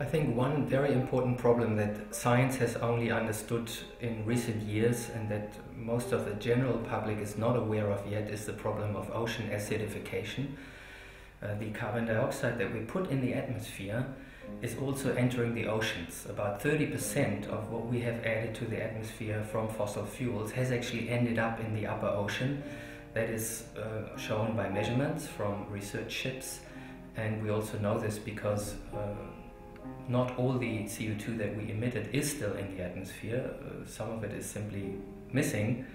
I think one very important problem that science has only understood in recent years and that most of the general public is not aware of yet is the problem of ocean acidification. Uh, the carbon dioxide that we put in the atmosphere is also entering the oceans. About 30% of what we have added to the atmosphere from fossil fuels has actually ended up in the upper ocean. That is uh, shown by measurements from research ships, and we also know this because uh, not all the CO2 that we emitted is still in the atmosphere. Uh, some of it is simply missing,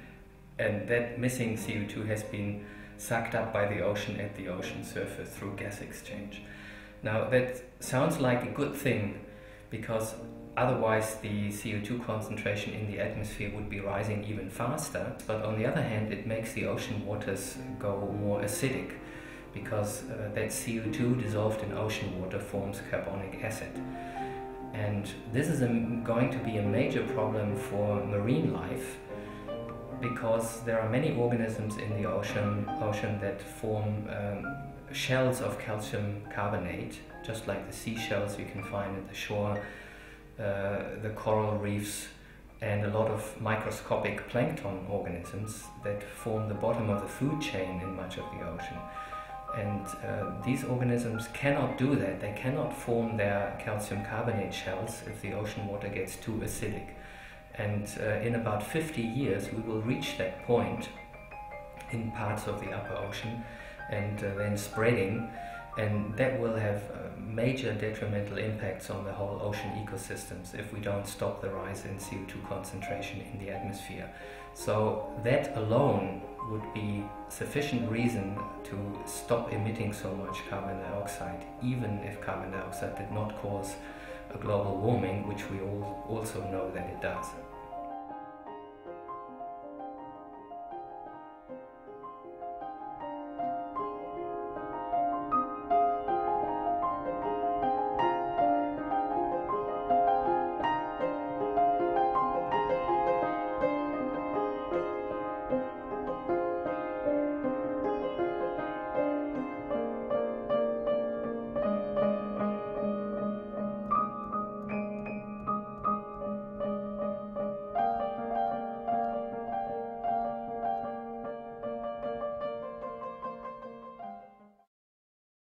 and that missing CO2 has been sucked up by the ocean at the ocean surface through gas exchange. Now, that sounds like a good thing because otherwise the CO2 concentration in the atmosphere would be rising even faster. But on the other hand, it makes the ocean waters go more acidic because uh, that CO2 dissolved in ocean water forms carbonic acid. And this is a, going to be a major problem for marine life because there are many organisms in the ocean, ocean that form um, shells of calcium carbonate, just like the seashells you can find at the shore, uh, the coral reefs, and a lot of microscopic plankton organisms that form the bottom of the food chain in much of the ocean. And uh, these organisms cannot do that. They cannot form their calcium carbonate shells if the ocean water gets too acidic. And uh, in about 50 years, we will reach that point in parts of the upper ocean and uh, then spreading. And that will have major detrimental impacts on the whole ocean ecosystems if we don't stop the rise in CO2 concentration in the atmosphere. So, that alone would be sufficient reason to stop emitting so much carbon dioxide, even if carbon dioxide did not cause a global warming, which we all also know that it does.